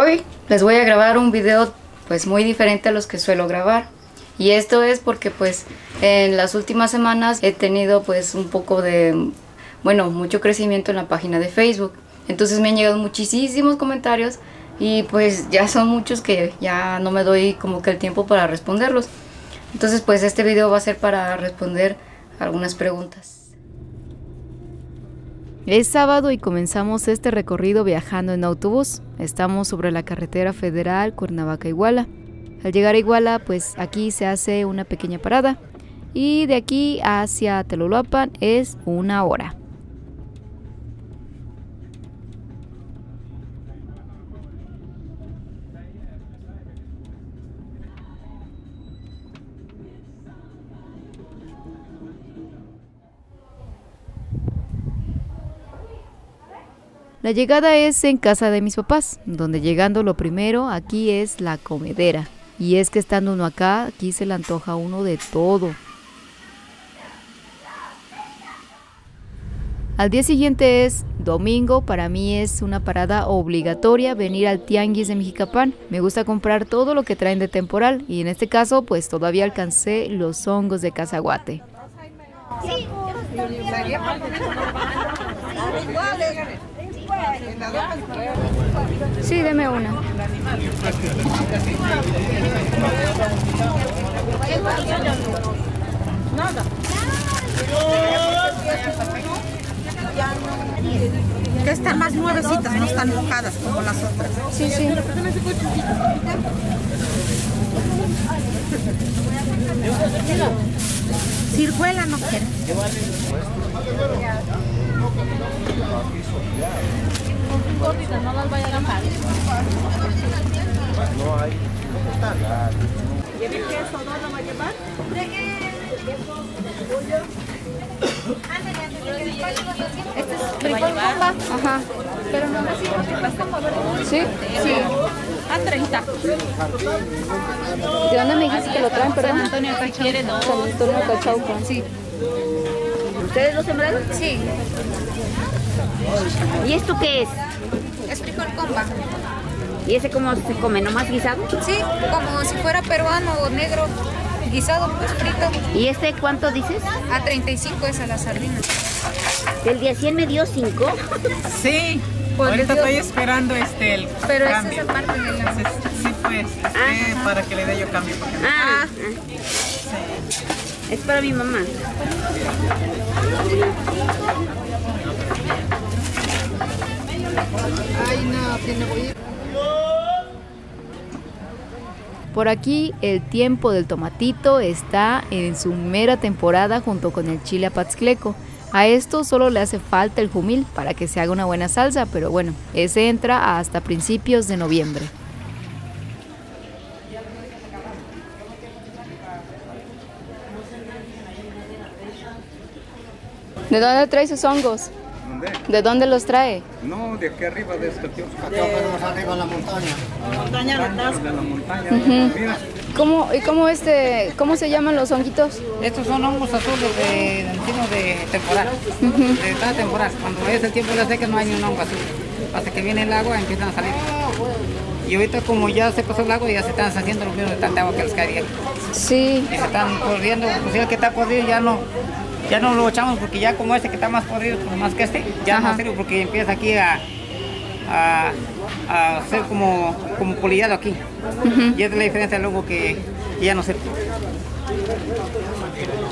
Hoy les voy a grabar un video pues muy diferente a los que suelo grabar. Y esto es porque pues en las últimas semanas he tenido pues un poco de, bueno, mucho crecimiento en la página de Facebook. Entonces me han llegado muchísimos comentarios y pues ya son muchos que ya no me doy como que el tiempo para responderlos. Entonces pues este video va a ser para responder algunas preguntas. Es sábado y comenzamos este recorrido viajando en autobús. Estamos sobre la carretera federal Cuernavaca-Iguala. Al llegar a Iguala, pues aquí se hace una pequeña parada y de aquí hacia Telolapan es una hora. La llegada es en casa de mis papás, donde llegando lo primero aquí es la comedera. Y es que estando uno acá, aquí se le antoja uno de todo. Al día siguiente es domingo, para mí es una parada obligatoria venir al Tianguis de Mexicapán. Me gusta comprar todo lo que traen de temporal y en este caso pues todavía alcancé los hongos de cazaguate. Sí, deme una. Que están más nuevecitas, no están mojadas como las otras. Sí, sí. Ciruela no quiere. No las vayan a pagar. No hay. ¿Quieren queso? ¿No lo va a llevar? Este es frijol bomba. Ajá. Pero no me ¿Sí? Sí. A 30. ¿De dónde me dijiste que lo traen, perdón? San Antonio dos. San Antonio Cachauca. Sí. ¿Ustedes lo sembraron? Sí. ¿Y esto qué es? Es frijol comba. ¿Y ese cómo se come? ¿Nomás guisado? Sí, como si fuera peruano o negro, guisado, pues frito. ¿Y este cuánto dices? A 35 es a la sardina. Del día 100 me dio 5. Sí, Pues ahorita estoy esperando este el Pero esa es aparte de la... Sí, sí, pues, este, para que le dé yo cambio. porque- Ah, ah. es para mi mamá. Por aquí el tiempo del tomatito está en su mera temporada junto con el chile apatzcleco. A esto solo le hace falta el jumil para que se haga una buena salsa, pero bueno, ese entra hasta principios de noviembre. ¿De dónde trae sus hongos? ¿Dónde? ¿De dónde los trae? No, de aquí arriba de este tío. Acá ponemos arriba en la montaña. De la montaña. Mira, ¿Cómo, ¿Y cómo, este, cómo se llaman los honguitos? Estos son hongos azules de encino de temporal, de cada temporada. Cuando es el tiempo de la seca no hay ni un hongo azul. Hasta que viene el agua empiezan a salir. Y ahorita como ya se pasó el agua ya se están haciendo lo mismo de tanta agua que les cae. Sí. Y se están corriendo, pues si el que está podrido ya no, ya no lo echamos porque ya como este que está más podrido, pues más que este, ya Ajá. no sirve porque empieza aquí a, a, a ser como, como polillado aquí. Y es la diferencia luego que ya no sirve.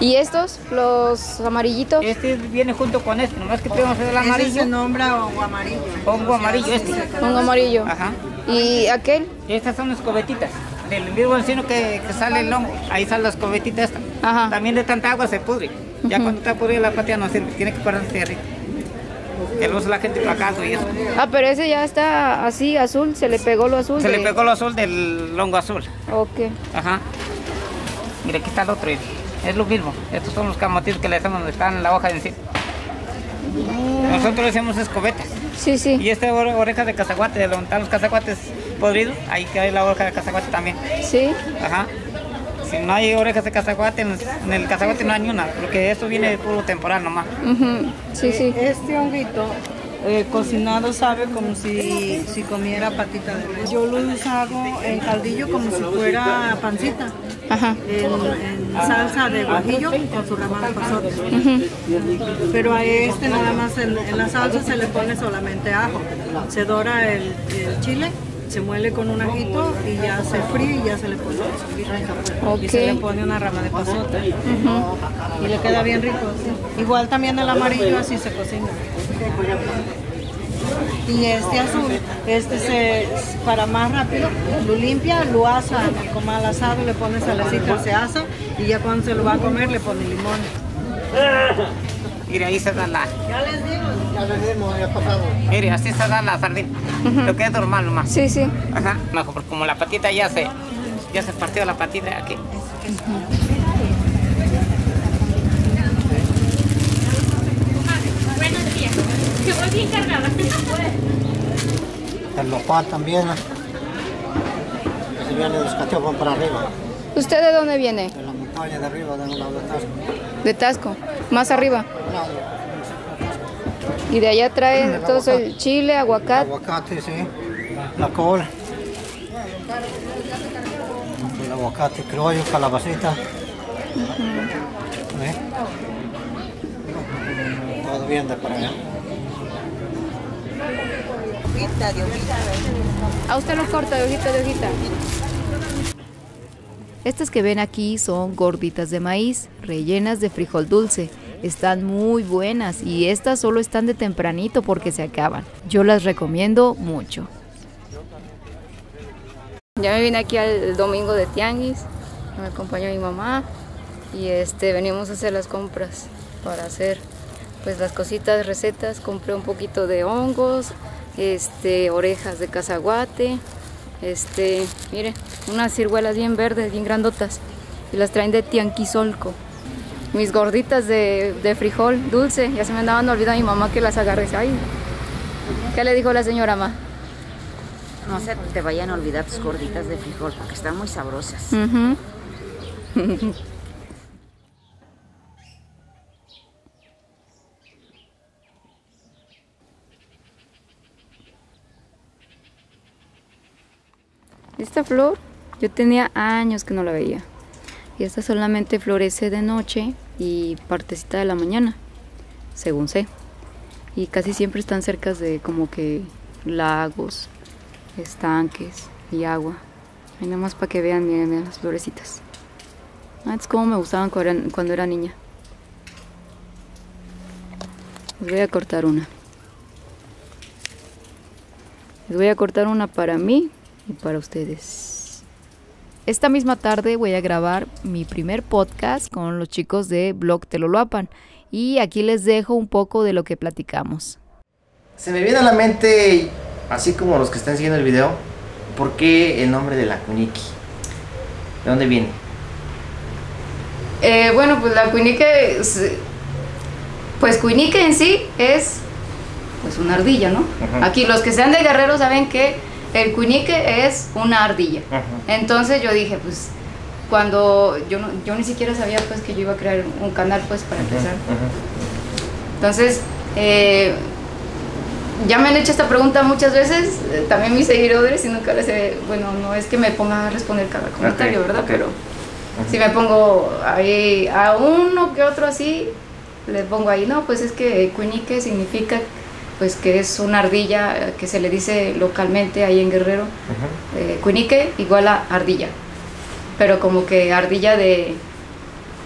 ¿Y estos, los amarillitos? Este viene junto con este, nomás que tenemos el Ese amarillo, se nombra hongo amarillo. hongo amarillo este. Hongo amarillo. Ajá. ¿Y aquel? Estas son escobetitas. Del mismo encino que, que sale el hongo, ahí sale la escobetita esta. Ajá. También de tanta agua se pudre. Ya cuando está podrida la patria no sirve, tiene que ponerse arriba. Que lo usa la gente para caldo y eso. Ah, pero ese ya está así, azul, se le pegó lo azul. Se le pegó lo azul del hongo azul. Ok. Ajá. Mira, aquí está el otro. Es lo mismo. Estos son los camotitos que le hacemos donde están en la hoja de encima. Nosotros le hacemos escobetas. Sí, sí. Y esta ore- oreja de cazaguate, de donde están los cazaguates podridos, ahí cae la oreja de cazaguate también. Sí. Ajá. Si no hay orejas de cazaguate, en el cazaguate no hay ni una, porque esto viene de puro temporal nomás. Ujú. Sí, sí. Este honguito Eh, cocinado sabe como si, si comiera patita de res. Yo lo hago en caldillo como si fuera pancita. Ajá. En, en salsa de guajillo con su rama de pasote. Pero a este nada más en, en la salsa se le pone solamente ajo. Se dora el, el chile, se muele con un ajito y ya se fríe y ya se le pone el Y se le pone una rama de pasote. Y le queda bien rico. sí. Igual también el amarillo así se cocina. Y este azul, este se, para más rápido, lo limpia, lo asa, como al asado le pone salecita, se asa y ya cuando se lo va a comer le pone limón. Mire, ahí se da la... Ya les digo. Ya les dimos, ya pasado. Mire, así se da la sardina. Lo que es normal nomás. Sí, sí. Ajá. No, porque como la patita ya se... Ya se partió la patita aquí. Buenos días. Que voy bien cargada. El local también. Se viene de Escatió, para arriba. ¿Usted de dónde viene? De la montaña de arriba, de un lado de Tasco. Más arriba. No, Y de allá trae El todo el chile, aguacate. aguacate, sí. La col. El aguacate criollo, calabacita. ¿Eh? Todo bien de para allá. A usted lo corta de hojita de hojita. Estas que ven aquí son gorditas de maíz, rellenas de frijol dulce. Están muy buenas y estas solo están de tempranito porque se acaban. Yo las recomiendo mucho. Ya me vine aquí al domingo de Tianguis, me acompañó mi mamá y este venimos a hacer las compras para hacer pues las cositas, recetas. Compré un poquito de hongos, este, orejas de cazaguate, este, mire, unas ciruelas bien verdes, bien grandotas y las traen de Tianquisolco. Mis gorditas de, de frijol dulce, ya se me andaban olvidando mi mamá que las agarres ahí. ¿Qué le dijo la señora Ma? No se te vayan a olvidar tus gorditas de frijol porque están muy sabrosas. Esta flor yo tenía años que no la veía. Y esta solamente florece de noche y partecita de la mañana, según sé. Y casi siempre están cerca de como que lagos, estanques y agua. Ahí nada más para que vean, miren, miren las florecitas. Ah, es como me gustaban cuando era niña. Les voy a cortar una. Les voy a cortar una para mí y para ustedes. Esta misma tarde voy a grabar mi primer podcast con los chicos de Blog Teloloapan y aquí les dejo un poco de lo que platicamos. Se me viene a la mente, así como los que están siguiendo el video, ¿por qué el nombre de la Kuniki? ¿De dónde viene? Eh, bueno, pues la cuinique, es- pues cuinique en sí es pues una ardilla, ¿no? Aquí los que sean de guerrero saben que el cuinique es una ardilla. Entonces yo dije, pues cuando yo, no- yo ni siquiera sabía pues que yo iba a crear un canal pues para empezar. Entonces, eh, ya me han hecho esta pregunta muchas veces, eh, también mis seguidores, y nunca les he, bueno, no es que me ponga a responder cada comentario, Ok, ¿verdad? ok. Pero si me pongo ahí a uno que otro así, les pongo ahí, no, pues es que cuinique significa pues que es una ardilla eh, que se le dice localmente ahí en Guerrero, eh, cuinique igual a ardilla, pero como que ardilla de,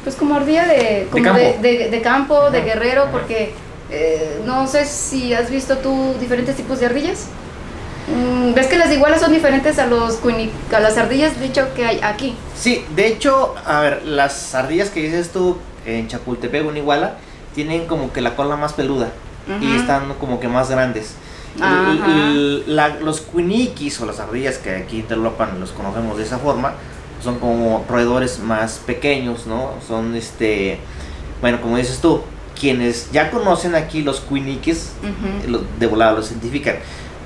pues como ardilla de, como campo. de, de- de campo, de guerrero, porque eh, no sé si has visto tú diferentes tipos de ardillas. Mm, ¿Ves que las igualas son diferentes a, los a las ardillas, dicho, que hay aquí? Sí, de hecho, a ver, las ardillas que dices tú en Chapultepec en Iguala tienen como que la cola más peluda y Ujú. están como que más grandes. L- la- los cuiniquis o las ardillas que aquí en Telopan los conocemos de esa forma son como roedores más pequeños, ¿no? Son este, bueno, como dices tú, quienes ya conocen aquí los cuiniquis Ujú. lo- de volada lo cientifican.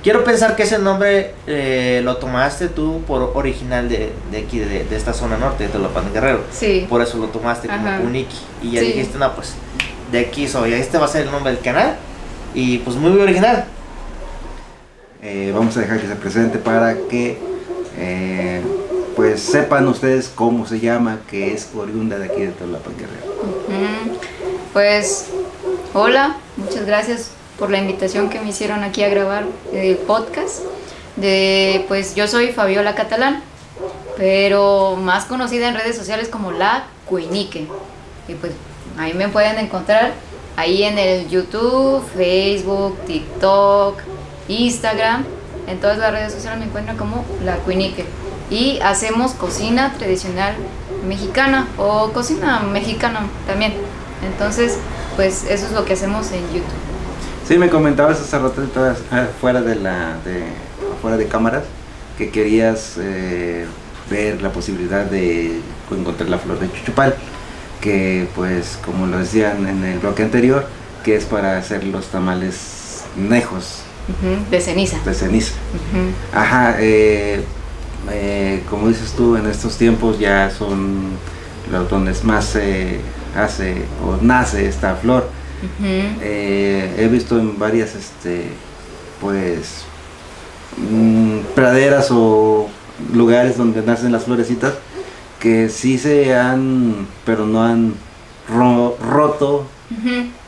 Quiero pensar que ese nombre eh, lo tomaste tú por original de, de aquí, de, de esta zona norte, de Tolopan Guerrero. Sí. Por eso lo tomaste como Ajá. Kuniki. Y ya Sí. dijiste, no, pues de aquí soy, este va a ser el nombre del canal. Y pues muy original. Eh, vamos a dejar que se presente para que eh, pues sepan ustedes cómo se llama, que es oriunda de aquí de Tolapa Guerrero. Pues, hola, muchas gracias por la invitación que me hicieron aquí a grabar el podcast. De, pues yo soy Fabiola Catalán, pero más conocida en redes sociales como La Cuinique. Y pues ahí me pueden encontrar ahí en el YouTube, Facebook, TikTok, Instagram. En todas las redes sociales me encuentran como La Cuinique. Y hacemos cocina tradicional mexicana o cocina mexicana también. Entonces, pues eso es lo que hacemos en YouTube. Sí, me comentabas hace rato ah, fuera de la de fuera de cámaras que querías eh, ver la posibilidad de encontrar la flor de chuchupal, que pues como lo decían en el bloque anterior, que es para hacer los tamales nejos De ceniza. de ceniza. Ajá, eh, eh, como dices tú, en estos tiempos ya son los donde más se hace o nace esta flor. Eh, he visto en varias, este, pues, mm, praderas o lugares donde nacen las florecitas que sí se han, pero no han ro- roto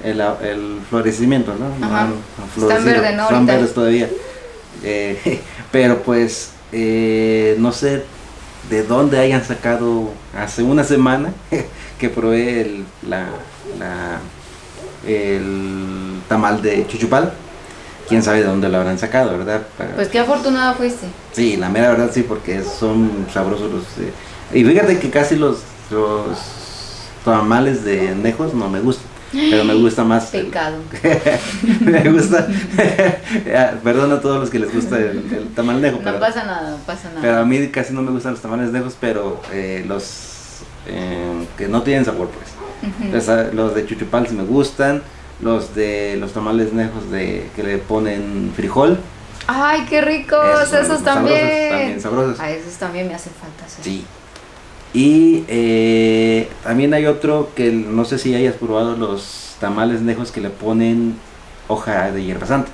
el, el florecimiento, ¿no? No han Están verdes, ¿no? Están verdes todavía. Eh, pero pues, eh, no sé de dónde hayan sacado hace una semana que probé el, la, la- el tamal de chuchupal. Quién sabe de dónde lo habrán sacado, ¿verdad? Pues qué afortunada fuiste. Sí, la mera verdad sí, porque son sabrosos los... eh, y fíjate que casi los, los tamales de nejos no me gustan, pero me gusta más... Pecado. me gusta... Ah, Perdón a todos los que les gusta el, el tamal nejo, No pero, pasa nada, no pasa nada. pero a mí casi no me gustan los tamales nejos, pero eh, los eh, que no tienen sabor, pues. Los, los de chuchupal sí me gustan, los de los tamales nejos de que le ponen frijol, Ay, qué ricos, Esos esos, sabrosos, también. también sabrosos. A esos también me hacen falta. Sí. Y eh, también hay otro que no sé si hayas probado los tamales nejos que le ponen hoja de hierba santa.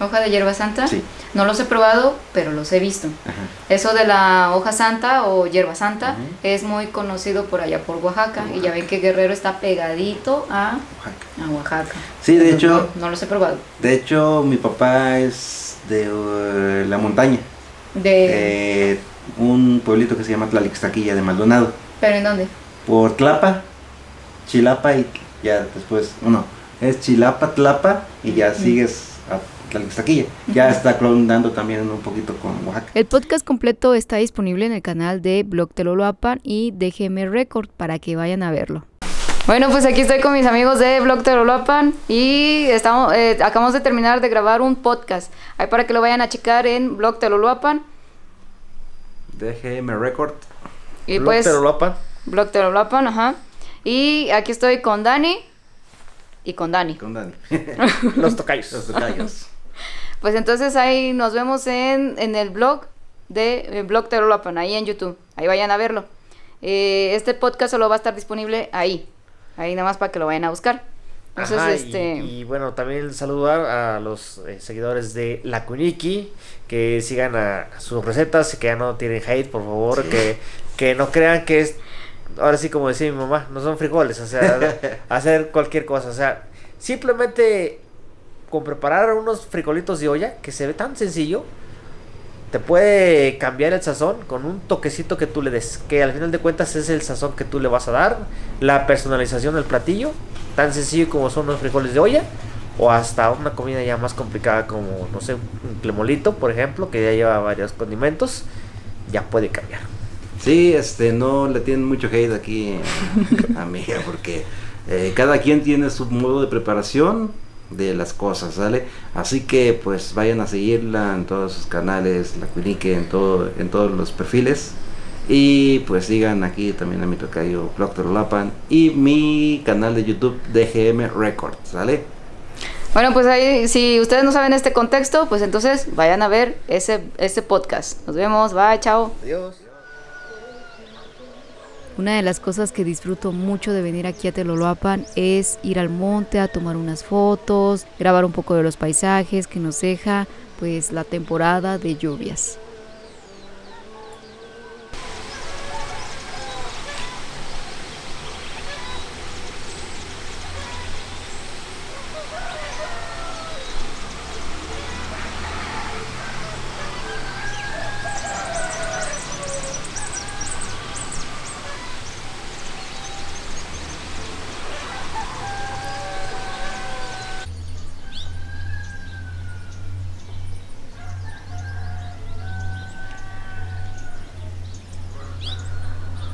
Hoja de hierba santa. Sí. No los he probado, pero los he visto. Ajá. Eso de la hoja santa o hierba santa es muy conocido por allá por Oaxaca. Y ya ven que Guerrero está pegadito a Oaxaca. a Oaxaca. Sí, de Entonces, hecho, No, no los he probado. de hecho mi papá es de eh, la montaña, De, eh, un pueblito que se llama Tlalixtaquilla de Maldonado. ¿Pero en dónde? Por Tlapa, Chilapa y ya después, no, es Chilapa, Tlapa y ya sigues a Tlalixtaquilla. Ya está clonando también un poquito con Oaxaca. El podcast completo está disponible en el canal de Blog Teloloapan y DGM Record para que vayan a verlo. Bueno, pues aquí estoy con mis amigos de Blog Terolapan y estamos, eh, acabamos de terminar de grabar un podcast. Ahí para que lo vayan a checar en Blog Terolapan. DGM Record. Y Blog pues. Terolapan. Blog Terolapan, ajá. Y aquí estoy con Dani y con Dani. Con Dani. Los tocayos. Los tocayos. Pues entonces ahí nos vemos en, en el blog de eh, Blog Terolapan, ahí en YouTube. Ahí vayan a verlo. Eh, este podcast solo va a estar disponible ahí. Ahí nada más para que lo vayan a buscar. Entonces, Ajá, y- este. y, bueno, también saludar a los eh, seguidores de La Kuniki, que sigan a sus recetas, que ya no tienen hate, por favor, que, que no crean que es, ahora sí como decía mi mamá, no son frijoles, o sea, hacer cualquier cosa, o sea, simplemente con preparar unos frijolitos de olla, que se ve tan sencillo, te puede cambiar el sazón con un toquecito que tú le des, que al final de cuentas es el sazón que tú le vas a dar, la personalización del platillo, tan sencillo como son los frijoles de olla, o hasta una comida ya más complicada como, no sé, un clemolito, por ejemplo, que ya lleva varios condimentos, ya puede cambiar. Sí, este, no le tienen mucho hate aquí a mi hija porque eh, cada quien tiene su modo de preparación de las cosas, ¿sale? Así que pues vayan a seguirla en todos sus canales, la Quinique, en todo, en todos los perfiles. Y pues sigan aquí también a mi tocayo Proctor Lapan y mi canal de YouTube DGM Records, ¿sale? Bueno, pues ahí, si ustedes no saben este contexto, pues entonces vayan a ver ese, ese podcast. Nos vemos, bye, chao. Adiós. Una de las cosas que disfruto mucho de venir aquí a Teloloapan es ir al monte a tomar unas fotos, grabar un poco de los paisajes que nos deja pues la temporada de lluvias.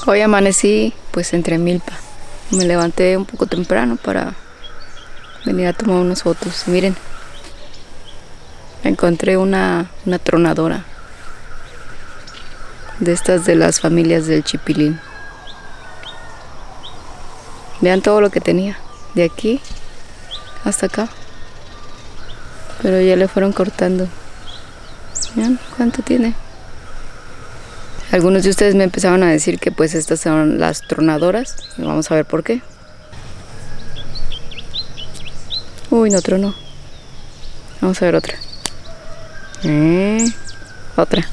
Hoy amanecí pues entre milpa. Me levanté un poco temprano para venir a tomar unas fotos. Miren, encontré una, una tronadora de estas de las familias del chipilín. Vean todo lo que tenía, de aquí hasta acá. Pero ya le fueron cortando. Vean cuánto tiene. Algunos de ustedes me empezaron a decir que pues estas son las tronadoras. Y vamos a ver por qué. Uy, no tronó. Vamos a ver otra. Eh, otra.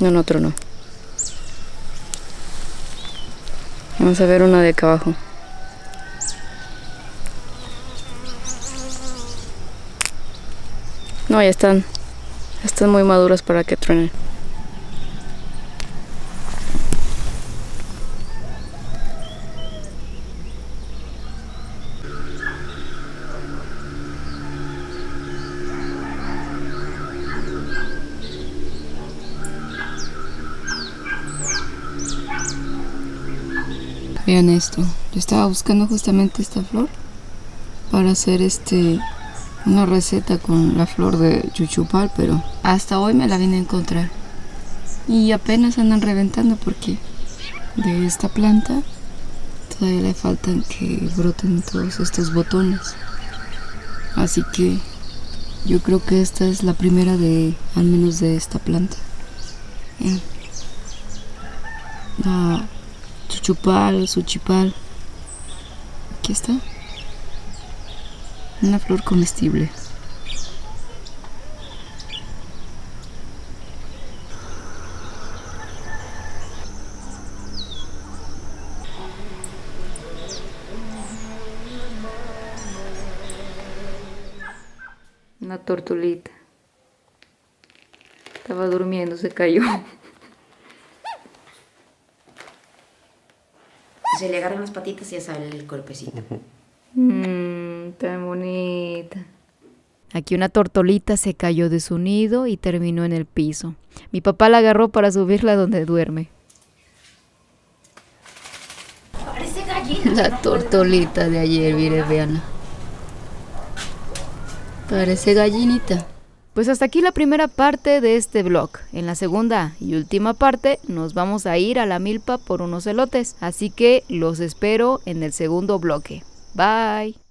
No, no tronó. Vamos a ver una de acá abajo. No, ya están. Están muy maduras para que truenen. Vean esto. Yo estaba buscando justamente esta flor para hacer este una receta con la flor de chuchupal, pero hasta hoy me la vine a encontrar. Y apenas andan reventando porque de esta planta todavía le faltan que broten todos estos botones. Así que yo creo que esta es la primera de, al menos de esta planta. La chuchupal, suchipal. Aquí está. Una flor comestible. Una tortulita. Estaba durmiendo, se cayó. Se le agarran las patitas y ya sale el cuerpecito. Mmm, tan bonita. Aquí una tortolita se cayó de su nido y terminó en el piso. Mi papá la agarró para subirla donde duerme. Parece gallina. La tortolita de ayer, mire, veanla. Parece gallinita. Pues hasta aquí la primera parte de este vlog. En la segunda y última parte nos vamos a ir a la milpa por unos elotes. Así que los espero en el segundo bloque. Bye.